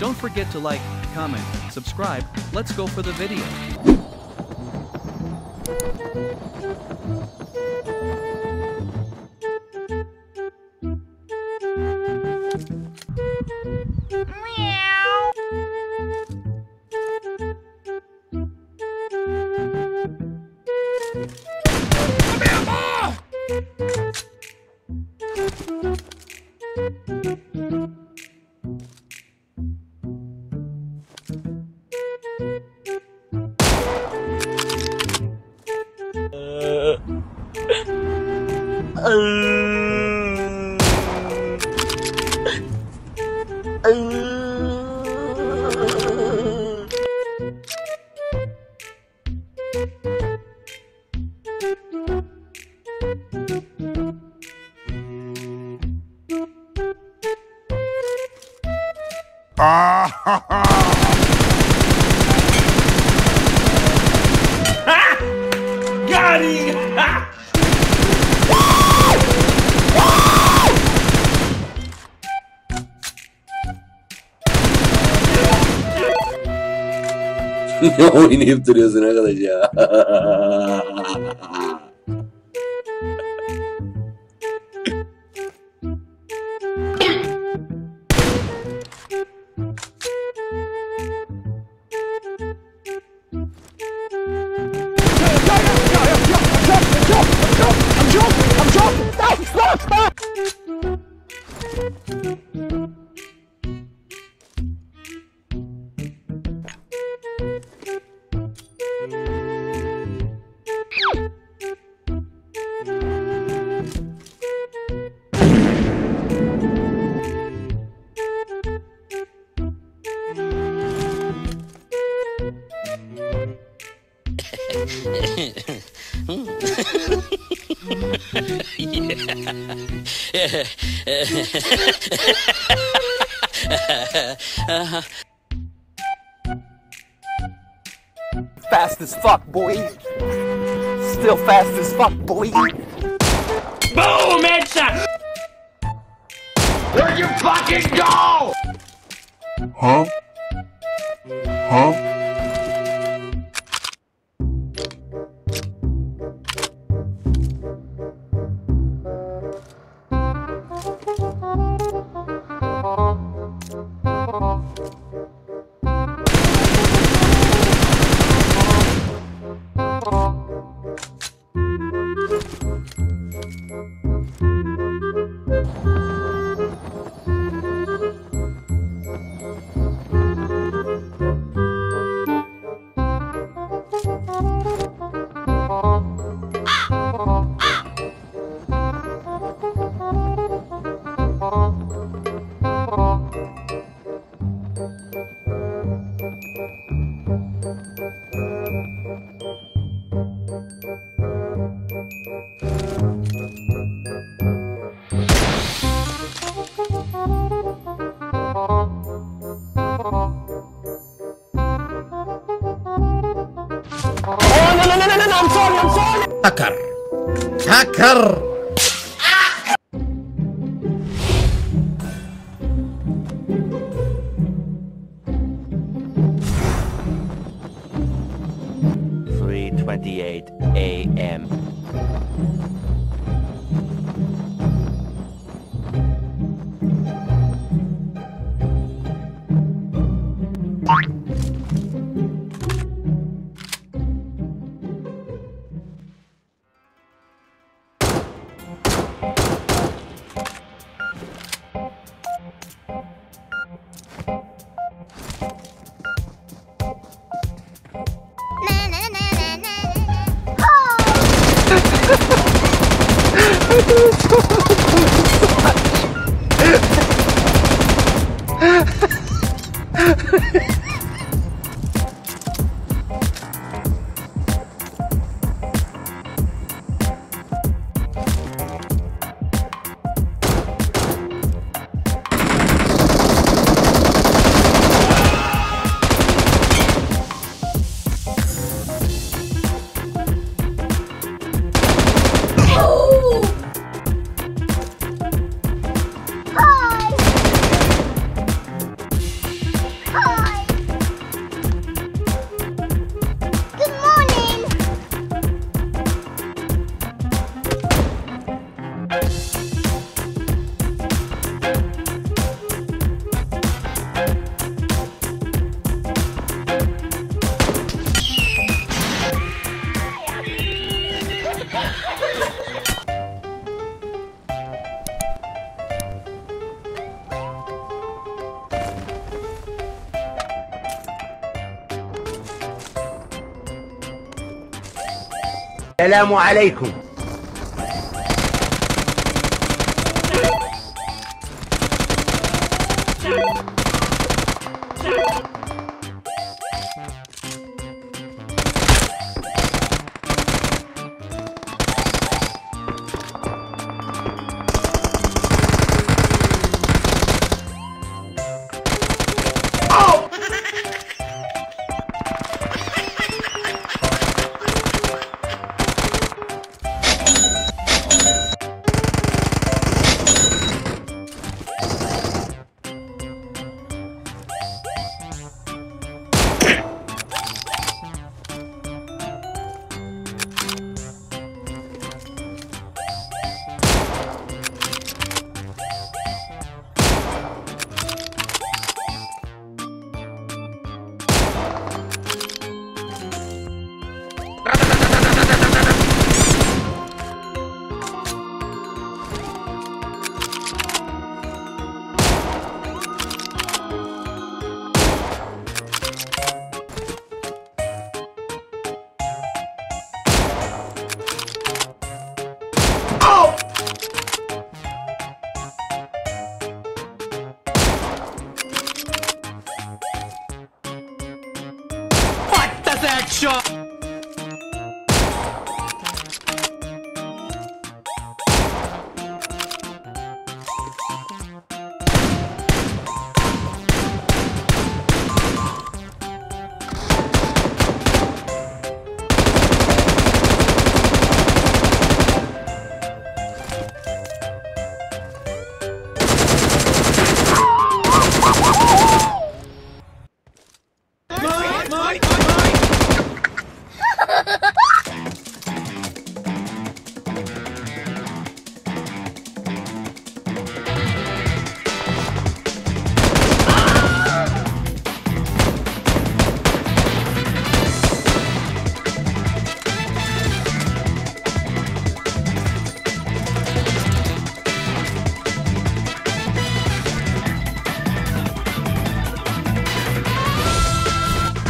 Don't forget to like, comment, subscribe. Let's go for the video. Ah. Got No, we need to do this another day. Ya. Fast as fuck, boy. Still fast as fuck, boy. Boom! Headshot! Where'd you fucking go? Hacker. Hacker. Three twenty-eight a.m. Ha ha ha! السلام عليكم. that shot!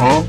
어?